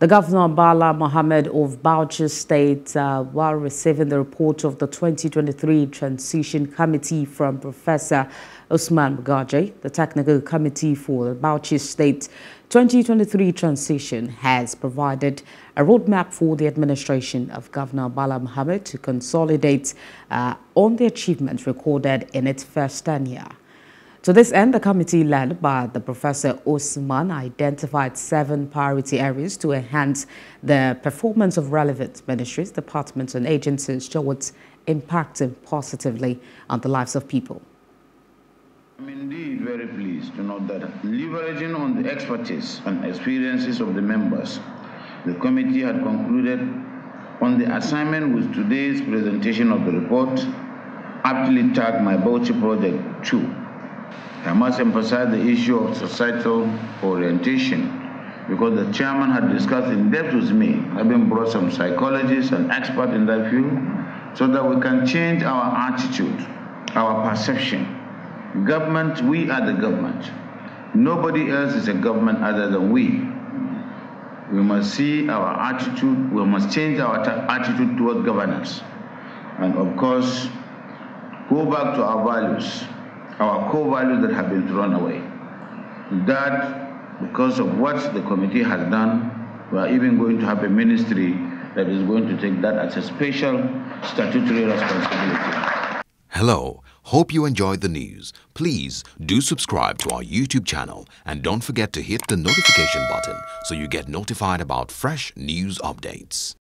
The Governor Bala Mohammed of Bauchi State, uh, while receiving the report of the 2023 Transition Committee from Professor Usman Bugaje, the Technical Committee for the Bauchi State 2023 Transition has provided a roadmap for the administration of Governor Bala Mohammed to consolidate uh, on the achievements recorded in its first tenure. To this end, the committee led by the Professor Usman identified seven priority areas to enhance the performance of relevant ministries, departments and agencies towards impacting positively on the lives of people. I'm indeed very pleased to note that leveraging on the expertise and experiences of the members, the committee had concluded on the assignment with today's presentation of the report, aptly tagged my Bauchi Project 2 I must emphasize the issue of societal orientation because the chairman had discussed in depth with me, having brought some psychologists and experts in that field, so that we can change our attitude, our perception. Government, we are the government. Nobody else is a government other than we. We must see our attitude, we must change our attitude toward governance. And of course, go back to our values our core values that have been thrown away. That, because of what the committee has done, we are even going to have a ministry that is going to take that as a special statutory responsibility. Hello. Hope you enjoyed the news. Please do subscribe to our YouTube channel and don't forget to hit the notification button so you get notified about fresh news updates.